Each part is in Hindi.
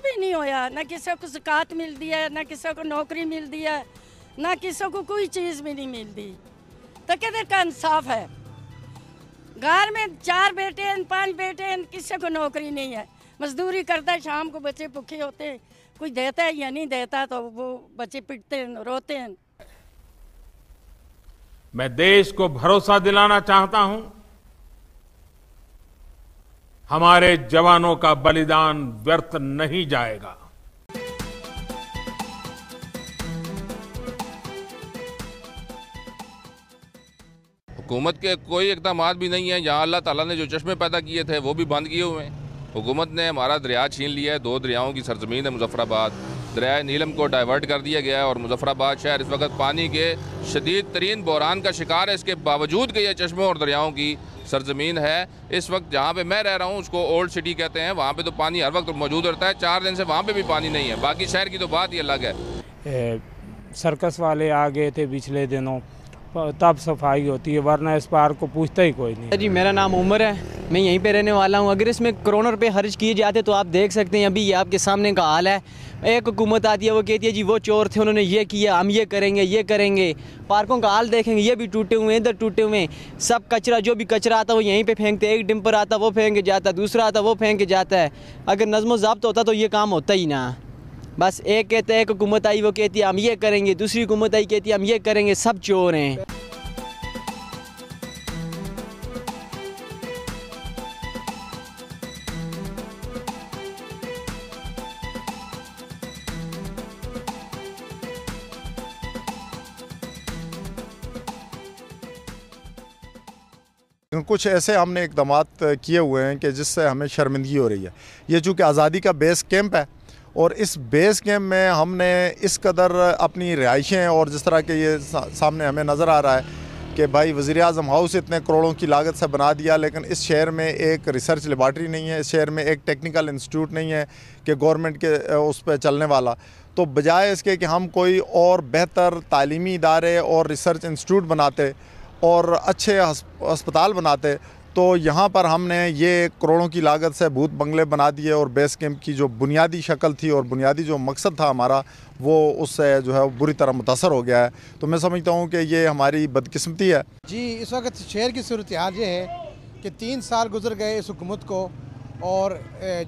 ना किसी को शिकायत मिलती है, ना किसी को नौकरी मिलती है, ना किसी को कोई चीज़ भी नहीं मिलती। तो किधर का इंसाफ है। घर में चार बेटे हैं, पाँच बेटे हैं, किसी को नौकरी नहीं है। मजदूरी करता है, शाम को बच्चे भूखे होते हैं। कोई देता है या नहीं देता तो वो बच्चे पिटते हैं, रोते हैं। मैं देश को भरोसा दिलाना चाहता हूँ। हमारे जवानों का बलिदान व्यर्थ नहीं जाएगा। हुकूमत के कोई इकदाम भी नहीं है। जहाँ अल्लाह ताला ने जो चश्मे पैदा किए थे, वो भी बंद किए हुए हैं। हुकूमत ने हमारा दरिया छीन लिया है। दो दरियाओं की सरजमीन है मुजफ्फराबाद। दरिया नीलम को डाइवर्ट कर दिया गया है और मुजफ्फराबाद शहर इस वक्त पानी के शदीद तरीन बहरान का शिकार है। इसके बावजूद कि यह चश्मों और दरियाओं की सरजमीन है। इस वक्त जहाँ पे मैं रह रहा हूँ उसको ओल्ड सिटी कहते हैं। वहाँ पे तो पानी हर वक्त मौजूद रहता है। चार दिन से वहाँ पे भी पानी नहीं है। बाकी शहर की तो बात ही अलग है। ए, सर्कस वाले आ गए थे पिछले दिनों। तब सफ़ाई होती है, वरना इस पार को पूछता ही कोई नहीं। जी, मेरा नाम उमर है, मैं यहीं पे रहने वाला हूँ। अगर इसमें करोड़ों रुपये खर्च किए जाते तो आप देख सकते हैं, अभी ये आपके सामने का हाल है। एक हुकूमत आती है, वो कहती है, जी, वो चोर थे, उन्होंने ये किया, हम ये करेंगे ये करेंगे। पार्कों का हाल देखेंगे, ये भी टूटे हुए हैं, इधर टूटे हुए हैं। सब कचरा, जो भी कचरा आता है, वो यहीं पे फेंकते हैं। एक डिम्पर आता वो फेंक जाता है, दूसरा आता वो फेंक जाता है। अगर नज़म ज़ब्त होता तो ये काम होता ही ना। बस एक कहते हैं हुकूमत आई वो कहती है, हम ये करेंगे, दूसरी हुकूमत आई कहती है, हम ये करेंगे, सब चोर हैं. कुछ ऐसे हमने इकदाम किए हुए हैं कि जिससे हमें शर्मिंदगी हो रही है। ये चूँकि आज़ादी का बेस कैंप है और इस बेस कैंप में हमने इस कदर अपनी रिहाइशें और जिस तरह के ये सामने हमें नज़र आ रहा है कि भाई वज़ी अजम हाउस इतने करोड़ों की लागत से बना दिया, लेकिन इस शहर में एक रिसर्च लेबार्ट्री नहीं है, इस शहर में एक टेक्निकल इंस्टीट्यूट नहीं है कि गवर्नमेंट के उस पर चलने वाला। तो बजाय इसके कि हम कोई और बेहतर तालीमी इदारे और रिसर्च इंस्टीट्यूट बनाते और अच्छे अस्पताल बनाते तो यहाँ पर हमने ये करोड़ों की लागत से भूत बंगले बना दिए और बेस कैंप की जो बुनियादी शक्ल थी और बुनियादी जो मकसद था हमारा, वो उससे जो है बुरी तरह मुतासर हो गया है। तो मैं समझता हूँ कि ये हमारी बदकिस्मती है। जी, इस वक्त शहर की सूरत हाल ये है कि तीन साल गुजर गए इस हुकूमत को और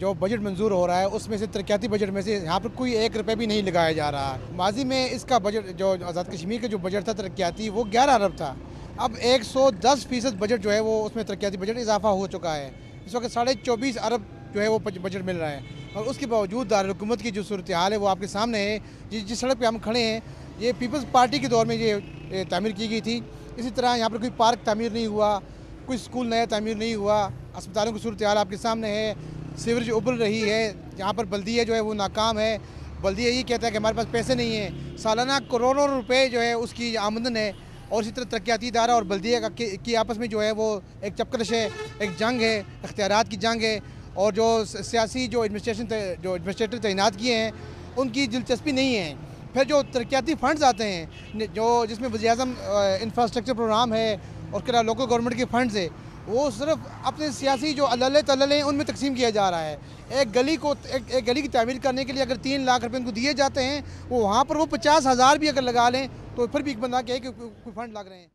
जो बजट मंजूर हो रहा है, उसमें से तरक्याती बजट में से यहाँ पर कोई एक रुपये भी नहीं लगाया जा रहा। माजी में इसका बजट, जो आज़ाद कश्मीर का जो बजट था, तरक्याती, वो ग्यारह अरब था। अब 110 फ़ीसद बजट जो है वो उसमें तरक्याती बजट इजाफा हो चुका है। इस वक्त साढ़े चौबीस अरब जो है वो बजट मिल रहा है। और उसके बावजूद दारकूमत की जो सूरत हाल है वो आपके सामने है। जिस जिस सड़क पर हम खड़े हैं, ये पीपल्स पार्टी के दौर में ये तमीर की गई थी। इसी तरह यहाँ पर कोई पार्क तमीर नहीं हुआ, कोई स्कूल नया तमीर नहीं हुआ, अस्पतालों की सूरत हाल आपके सामने है, सीवरेज उबल रही है, यहाँ पर बल्दिया जो है वो नाकाम है। बल्दिया यही कहता है कि हमारे पास पैसे नहीं हैं, सालाना करोड़ों रुपए जो है उसकी आमदन है। और इसी तरह तरक्याती इदारा और बल्दिया की आपस में जो है वो एक चपकश है एक जंग है अख्तियार की जंग है और जो सियासी जो एडमिनिस्ट्रेशन जो एडमिनिस्ट्रेटर तैनात किए हैं उनकी दिलचस्पी नहीं है। फिर जो तरक्याती फ़ंड्स आते हैं जो जिसमें वजी अजम इंफ्रास्ट्रक्चर प्रोग्राम है और क्या लोकल गवर्नमेंट के फंड्स है वो सिर्फ़ अपने सियासी जो अल्ल तल्ल हैं उनमें तकसीम किया जा रहा है। एक गली को एक, एक गली की तमीर करने के लिए अगर तीन लाख रुपए उनको दिए जाते हैं वो वहाँ पर वो पचास हज़ार भी अगर लगा लें तो फिर भी एक बंदा कहे कि कोई फंड लग रहे हैं।